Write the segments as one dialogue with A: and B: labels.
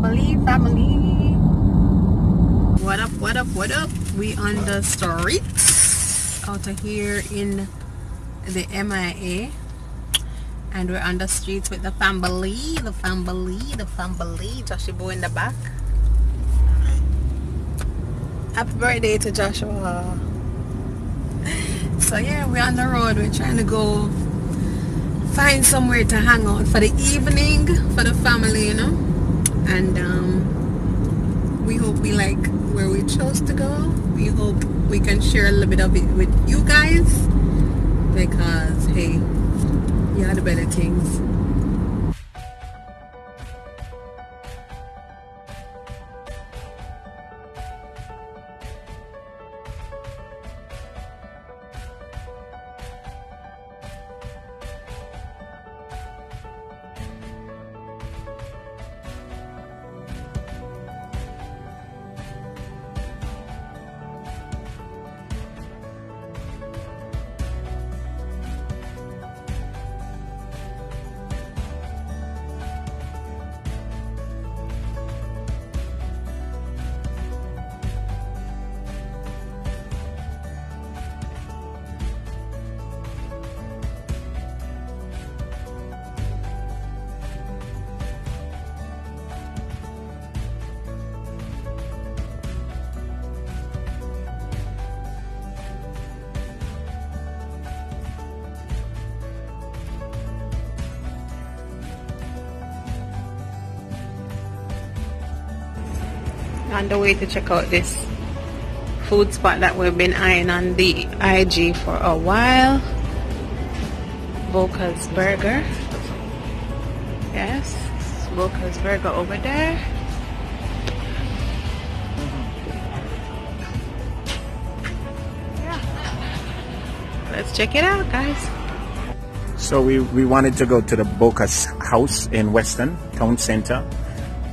A: family, family. What up, what up, what up? We on the streets out of here in the MIA. And we're on the streets with the family, the family, the family. Joshua in the back. Happy birthday to Joshua. So yeah, we're on the road. We're trying to go find somewhere to hang out for the evening for the family, you know. And um, we hope we like where we chose to go. We hope we can share a little bit of it with you guys because hey, you had better things. On the way to check out this food spot that we've been eyeing on the IG for a while. Bocas Burger. Yes, Bocas Burger over there. Yeah. Let's check it out, guys.
B: So we, we wanted to go to the Bocas house in Weston, town center.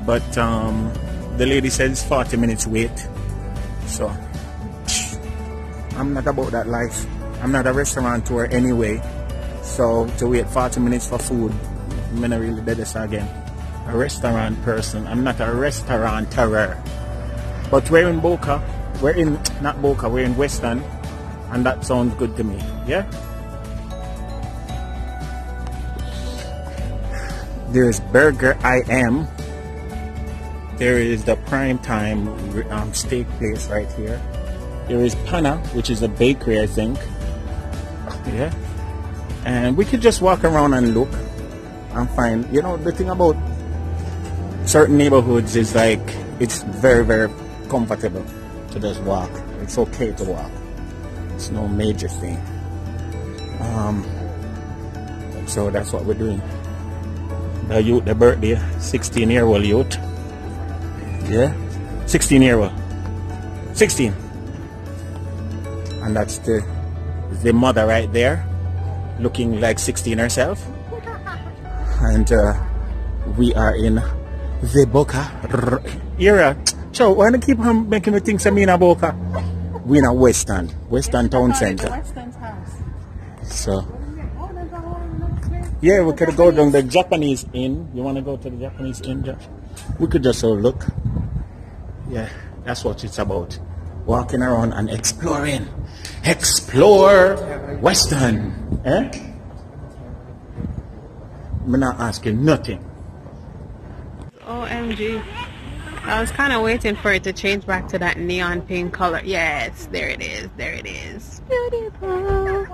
B: But um, the lady says 40 minutes wait. So I'm not about that life. I'm not a restaurateur anyway. So to wait 40 minutes for food, I'm not really did this again. A restaurant person. I'm not a restaurateur. But we're in Boca. We're in not Boca, we're in Weston And that sounds good to me. Yeah? There's Burger I Am. There is the prime time um, steak place right here. There is Pana, which is a bakery, I think. Yeah. And we could just walk around and look and find, you know, the thing about certain neighborhoods is like, it's very, very comfortable to just walk. It's okay to walk. It's no major thing. Um, so that's what we're doing. The youth, the birthday, 16 year old youth. Yeah, 16 year old. 16. And that's the the mother right there, looking like 16 herself. And uh, we are in the Boca era. So why don't keep on making me think I'm in a Boca? We in a Weston, Weston Town Center. So yeah, we could go to the Japanese Inn. You want to go to the Japanese Inn, Josh? We could just uh, look. Yeah, that's what it's about. Walking around and exploring. Explore Weston. Eh? I'm not asking nothing.
A: OMG. I was kind of waiting for it to change back to that neon pink color. Yes, there it is. There it is. Beautiful.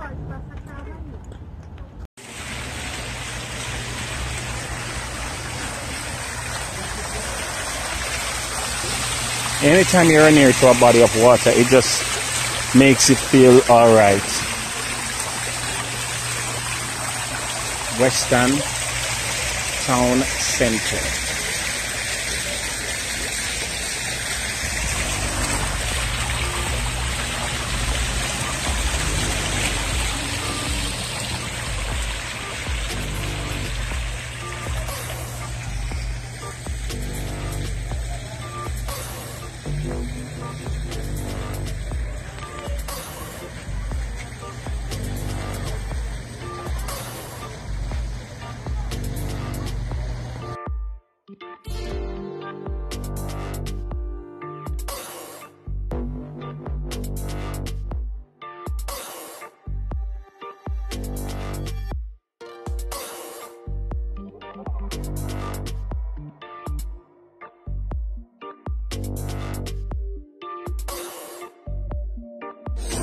B: Anytime you're near to a body of water, it just makes you feel alright. Weston Town Center.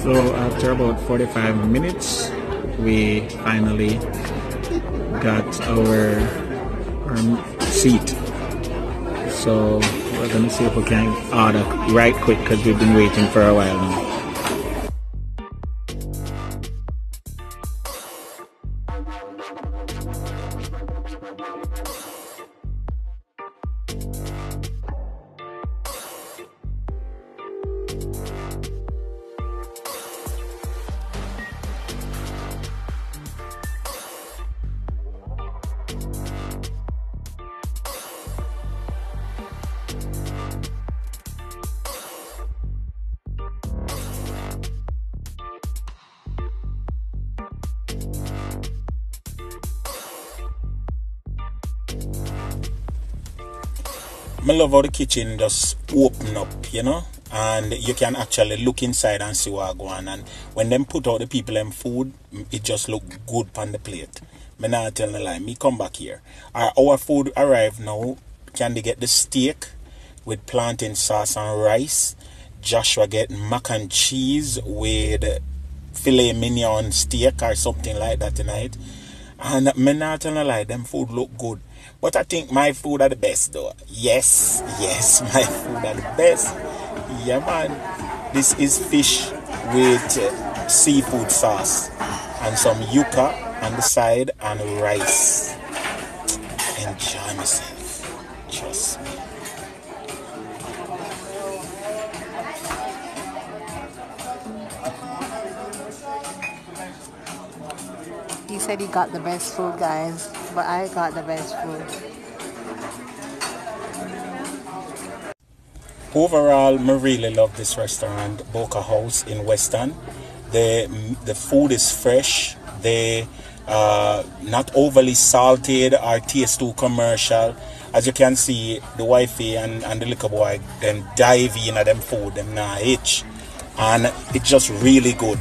B: So after about 45 minutes, we finally got our, our seat. So we're gonna see if we can order right quick because we've been waiting for a while now. I love how the kitchen just open up, you know, and you can actually look inside and see what going on. And when them put out the people them food, it just look good on the plate. Me not tell a lie. Me come back here. Our, our food arrived now. Can they get the steak with plantain sauce and rice? Joshua get mac and cheese with filet mignon steak or something like that tonight. And me not tell a lie. Them food look good. But I think my food are the best though. Yes, yes, my food are the best. Yeah, man. This is fish with uh, seafood sauce and some yuca on the side and rice. Enjoy myself. Trust me.
A: He said he got the best food, guys, but I got the best food.
B: Overall, I really love this restaurant, Boca House in Weston. The the food is fresh. They uh, not overly salted or taste too commercial. As you can see, the wifey and, and the little boy then dive in at them food, them nah itch. And it's just really good.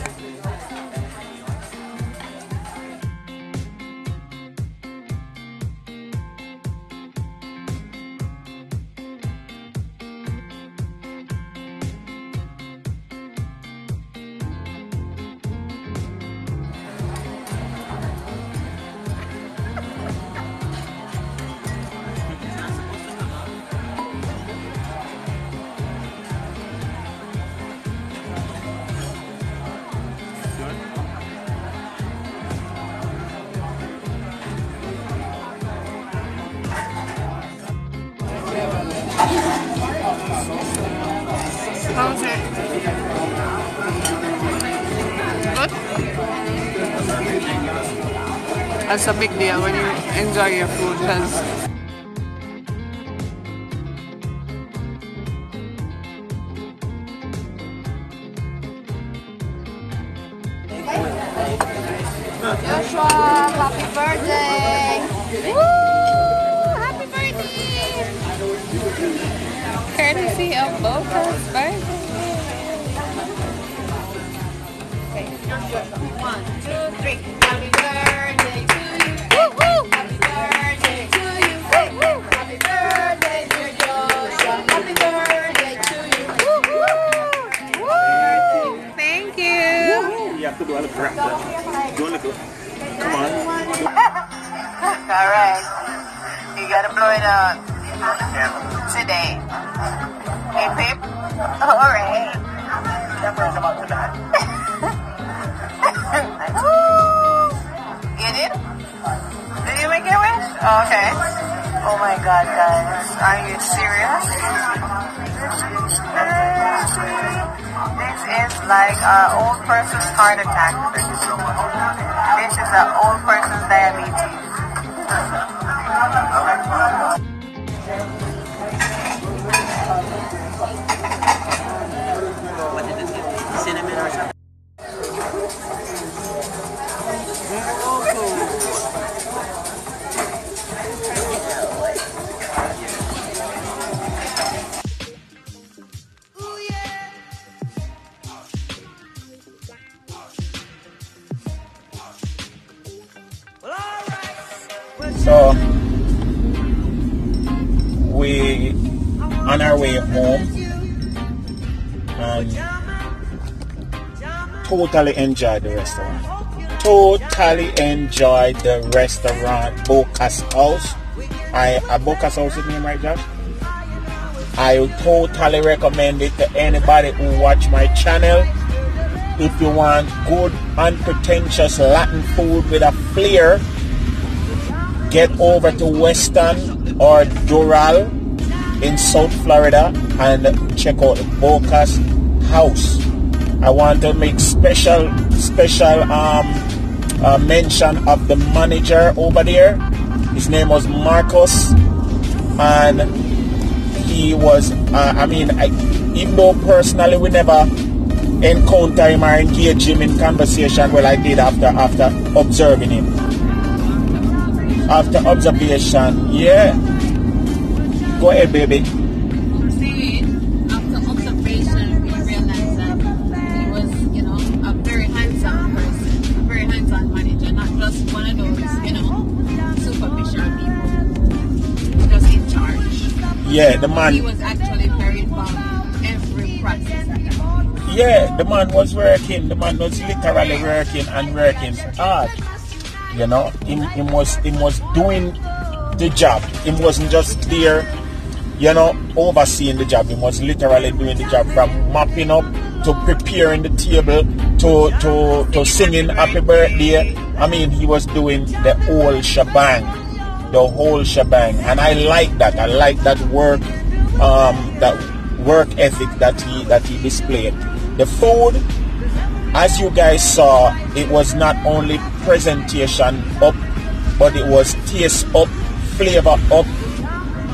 A: It? Good? That's a big deal when you enjoy your food because
C: Joshua, happy birthday!
A: Woo! Happy birthday! Courtesy of Bocas birthday.
C: Oh, okay. Oh my god, guys. Are you serious? This is like an old person's heart attack. This is an old person's diabetes.
B: On our way home. And totally enjoyed the restaurant. Totally enjoyed the restaurant, Bocas House. I a Bocas House is name right, Josh? I totally recommend it to anybody who watch my channel. If you want good, unpretentious Latin food with a flair, get over to Weston or Doral in South Florida and check out Bocas House. I want to make special special um, uh, mention of the manager over there. His name was Marcus, and he was. Uh, I mean, I, even though personally we never encounter him or engage him in conversation, well, I did after after observing him. After observation, yeah. Go ahead, baby.
A: After observation, we realized that he was, you know, a very person, a very manager, not just one of those, you know, people, in charge.
B: Yeah, the man.
A: He was actually very involved in every process.
B: Yeah, the man was working. The man was literally working and working hard. You know, him, him was him was doing the job. He wasn't just there, you know, overseeing the job. He was literally doing the job from mopping up to preparing the table to to to singing happy birthday. I mean, he was doing the whole shebang, the whole shebang, and I like that. I like that work, um, that work ethic that he that he displayed. The food, as you guys saw, it was not only presentation up, but it was taste up, flavor up.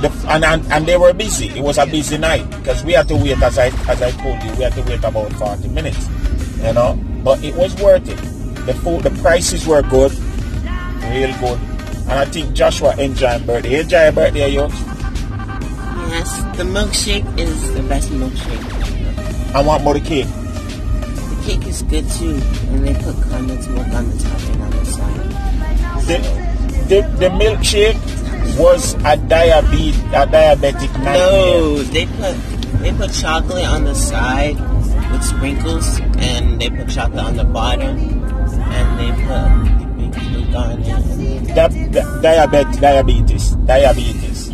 B: The, and, and and they were busy. It was a busy night because we had to wait, as I as I told you, we had to wait about 40 minutes. You know, but it was worth it. The food, the prices were good, real good. And I think Joshua enjoyed birthday. Enjoy birthday, yo.
D: Yes, the milkshake is the best milkshake.
B: I want more cake.
D: The cake is good too, and they put condensed milk on the top and on the side.
B: The, the, the milkshake was a diabetes, a diabetic nightmare.
D: No, they put they put chocolate on the side with sprinkles, and they put chocolate on the bottom, and they put the big cake on it. And
B: Di- di- diabetes, diabetes, diabetes.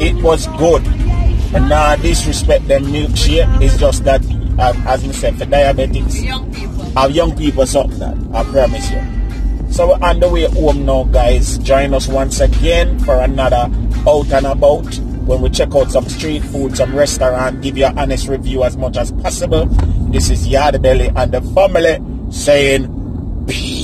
B: It was good. And now disrespect the milkshake. It's just that, uh, as I said, for diabetics,
A: Young people.
B: our young people something that I promise you. So we're on the way home now, guys. Join us once again for another out and about when we check out some street food, some restaurant, give you an honest review as much as possible. This is Yardie Belly and the family saying peace.